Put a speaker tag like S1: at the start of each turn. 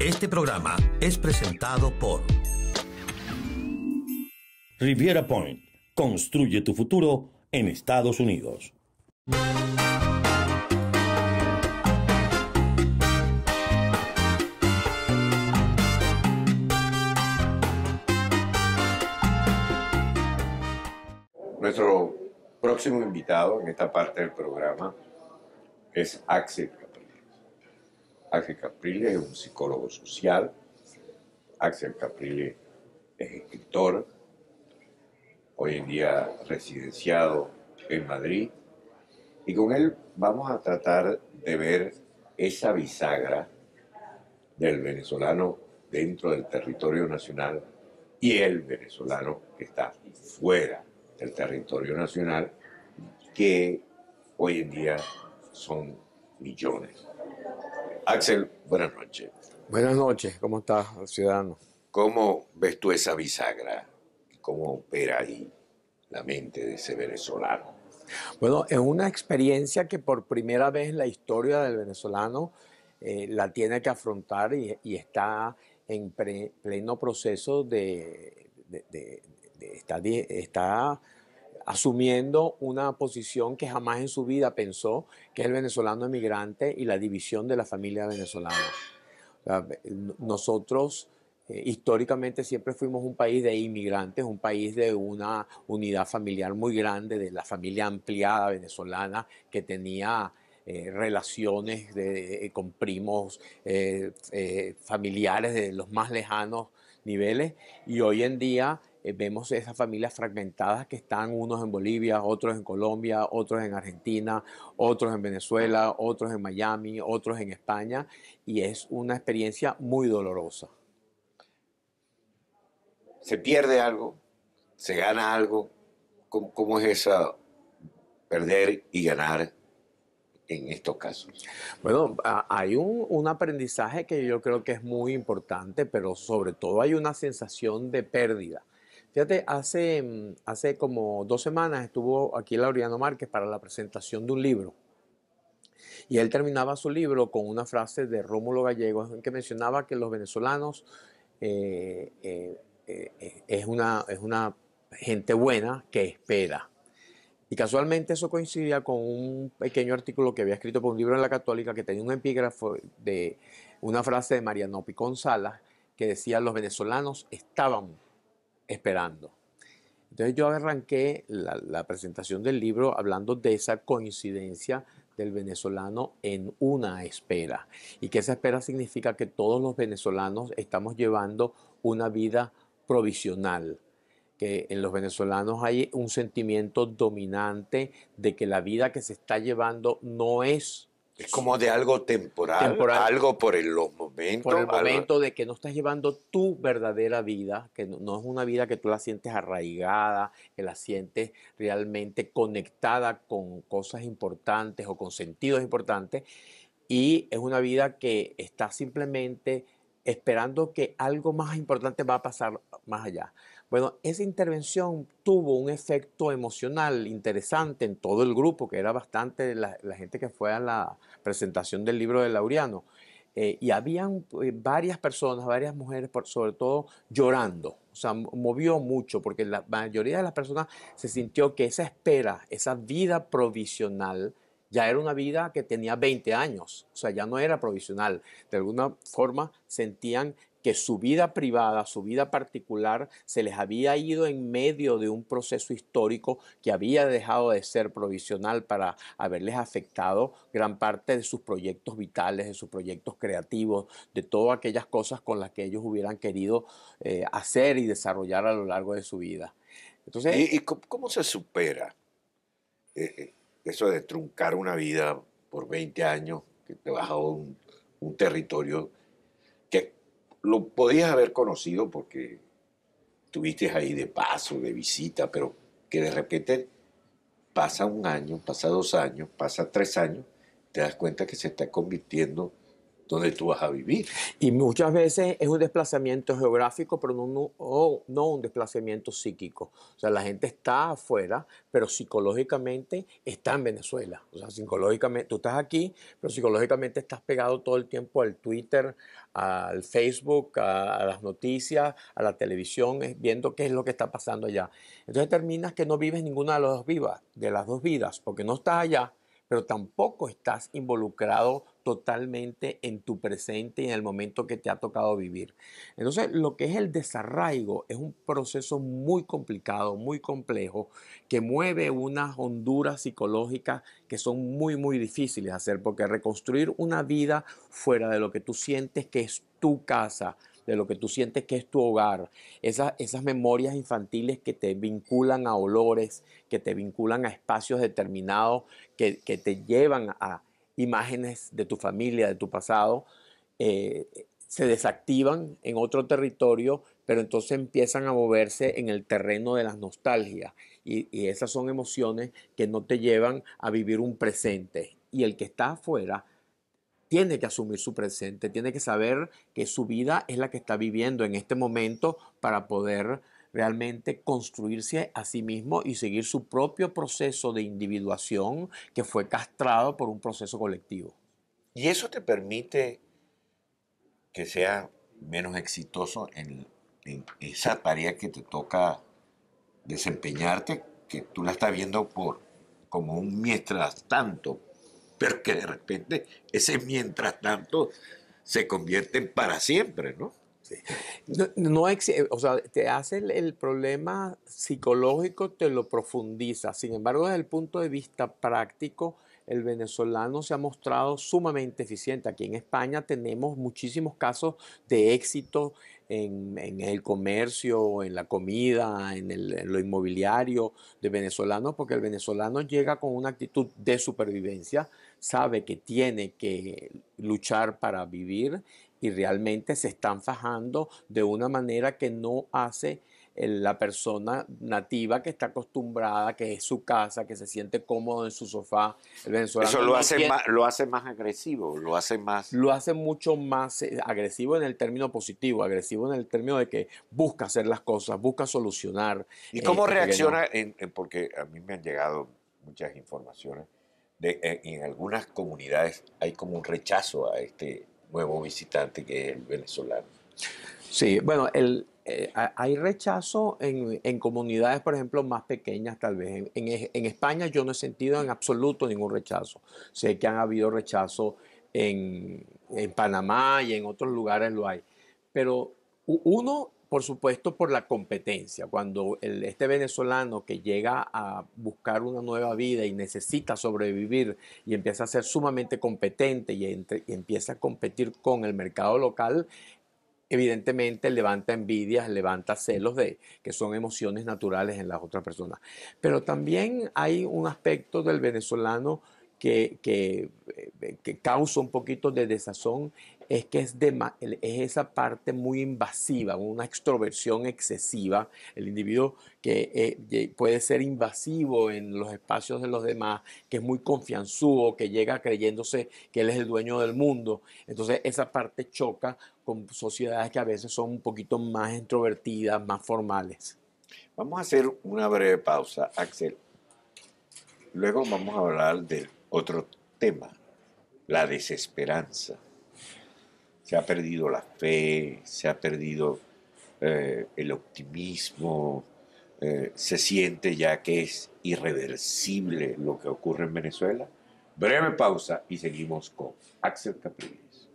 S1: Este programa es presentado por
S2: Riviera Point. Construye tu futuro en Estados Unidos.
S3: Nuestro próximo invitado en esta parte del programa es Axel. Axel Capriles es un psicólogo social. Axel Capriles es escritor, hoy en día residenciado en Madrid. Y con él vamos a tratar de ver esa bisagra del venezolano dentro del territorio nacional y el venezolano que está fuera del territorio nacional, que hoy en día son millones. Axel, buenas noches.
S4: Buenas noches, ¿cómo estás, ciudadano?
S3: ¿Cómo ves tú esa bisagra? ¿Cómo opera ahí la mente de ese venezolano?
S4: Bueno, es una experiencia que por primera vez en la historia del venezolano eh, la tiene que afrontar y, y está en pre- pleno proceso de, de- de- de- está, está asumiendo una posición que jamás en su vida pensó, que es el venezolano emigrante y la división de la familia venezolana. Nosotros eh, históricamente siempre fuimos un país de inmigrantes, un país de una unidad familiar muy grande, de la familia ampliada venezolana que tenía eh, relaciones eh, con primos familiares de los más lejanos niveles y hoy en día eh, vemos esas familias fragmentadas que están unos en Bolivia, otros en Colombia, otros en Argentina, otros en Venezuela, otros en Miami, otros en España y es una experiencia muy dolorosa.
S3: ¿Se pierde algo? ¿Se gana algo? ¿Cómo, cómo es esa perder y ganar en estos casos?
S4: Bueno, hay un, un aprendizaje que yo creo que es muy importante, pero sobre todo hay una sensación de pérdida. Fíjate, hace, hace como dos semanas estuvo aquí Laureano Márquez para la presentación de un libro. Y él terminaba su libro con una frase de Rómulo Gallegos en que mencionaba que los venezolanos eh, eh, eh, es, una, es una gente buena que espera. Y casualmente eso coincidía con un pequeño artículo que había escrito por un libro en la Católica que tenía un epígrafo de una frase de Mariano Picón Salas que decía los venezolanos estaban esperando. Entonces yo arranqué la, la presentación del libro hablando de esa coincidencia del venezolano en una espera y que esa espera significa que todos los venezolanos estamos llevando una vida provisional, que en los venezolanos hay un sentimiento dominante de que la vida que se está llevando no es
S3: Es como de algo temporal,
S4: Temporal.
S3: algo por el- los momentos.
S4: por el
S3: algo-
S4: momento de que no estás llevando tu verdadera vida, que no, no es una vida que tú la sientes arraigada, que la sientes realmente conectada con cosas importantes o con sentidos importantes, y es una vida que está simplemente esperando que algo más importante va a pasar más allá. Bueno, esa intervención tuvo un efecto emocional interesante en todo el grupo, que era bastante la, la gente que fue a la presentación del libro de Laureano. Eh, y habían eh, varias personas, varias mujeres, por, sobre todo llorando. O sea, mo- movió mucho porque la mayoría de las personas se sintió que esa espera, esa vida provisional, ya era una vida que tenía 20 años. O sea, ya no era provisional. De alguna forma sentían que su vida privada, su vida particular, se les había ido en medio de un proceso histórico que había dejado de ser provisional para haberles afectado gran parte de sus proyectos vitales, de sus proyectos creativos, de todas aquellas cosas con las que ellos hubieran querido eh, hacer y desarrollar a lo largo de su vida. Entonces,
S3: ¿Y, cómo se supera eh, eh, eso de truncar una vida por 20 años, que te vas a un, territorio que lo podías haber conocido porque estuviste ahí de paso, de visita, pero que de repente pasa un año, pasa dos años, pasa tres años, te das cuenta que se está convirtiendo donde tú vas a vivir.
S4: Y muchas veces es un desplazamiento geográfico, pero no, no, no, un desplazamiento psíquico. O sea, la gente está afuera, pero psicológicamente está en Venezuela. O sea, psicológicamente, tú estás aquí, pero psicológicamente estás pegado todo el tiempo al Twitter, al Facebook, a, las noticias, a la televisión, viendo qué es lo que está pasando allá. Entonces terminas que no vives ninguna de las dos vivas, de las dos vidas, porque no estás allá, pero tampoco estás involucrado totalmente en tu presente y en el momento que te ha tocado vivir. Entonces, lo que es el desarraigo es un proceso muy complicado, muy complejo, que mueve unas honduras psicológicas que son muy, muy difíciles de hacer, porque reconstruir una vida fuera de lo que tú sientes que es tu casa, de lo que tú sientes que es tu hogar, esas, esas memorias infantiles que te vinculan a olores, que te vinculan a espacios determinados, que, te llevan a imágenes de tu familia, de tu pasado, eh, se desactivan en otro territorio, pero entonces empiezan a moverse en el terreno de las nostalgias. Y, y, esas son emociones que no te llevan a vivir un presente. Y el que está afuera tiene que asumir su presente, tiene que saber que su vida es la que está viviendo en este momento para poder realmente construirse a sí mismo y seguir su propio proceso de individuación que fue castrado por un proceso colectivo.
S3: Y eso te permite que sea menos exitoso en, esa tarea que te toca desempeñarte, que tú la estás viendo por como un mientras tanto, pero que de repente ese mientras tanto se convierte en para siempre, ¿no?
S4: No, no o sea, te hace el, problema psicológico, te lo profundiza. Sin embargo, desde el punto de vista práctico, el venezolano se ha mostrado sumamente eficiente. Aquí en España tenemos muchísimos casos de éxito en, el comercio, en la comida, en, en, lo inmobiliario de venezolanos, porque el venezolano llega con una actitud de supervivencia, sabe que tiene que luchar para vivir y realmente se están fajando de una manera que no hace la persona nativa que está acostumbrada, que es su casa, que se siente cómodo en su sofá.
S3: El Eso lo, hace más, lo hace más agresivo, lo hace más...
S4: Lo hace mucho más eh, agresivo en el término positivo, agresivo en el término de que busca hacer las cosas, busca solucionar.
S3: ¿Y cómo eh, reacciona? porque a mí me han llegado muchas informaciones de eh, en algunas comunidades hay como un rechazo a este nuevo visitante que es el venezolano.
S4: Sí, bueno, el, eh, hay rechazo en, en, comunidades, por ejemplo, más pequeñas tal vez. En, en, España yo no he sentido en absoluto ningún rechazo. Sé que han habido rechazo en, en Panamá y en otros lugares lo hay. Pero uno por supuesto, por la competencia. Cuando este venezolano que llega a buscar una nueva vida y necesita sobrevivir y empieza a ser sumamente competente y, empieza a competir con el mercado local, evidentemente levanta envidias, levanta celos de que son emociones naturales en las otras personas. Pero también hay un aspecto del venezolano que, que, eh, que causa un poquito de desazón es que es, de, es esa parte muy invasiva, una extroversión excesiva, el individuo que eh, puede ser invasivo en los espacios de los demás, que es muy confianzudo, que llega creyéndose que él es el dueño del mundo. Entonces esa parte choca con sociedades que a veces son un poquito más introvertidas, más formales.
S3: Vamos a hacer una breve pausa, Axel. Luego vamos a hablar de otro tema, la desesperanza se ha perdido la fe, se ha perdido eh, el optimismo, eh, se siente ya que es irreversible lo que ocurre en Venezuela. Breve pausa y seguimos con Axel Capriles.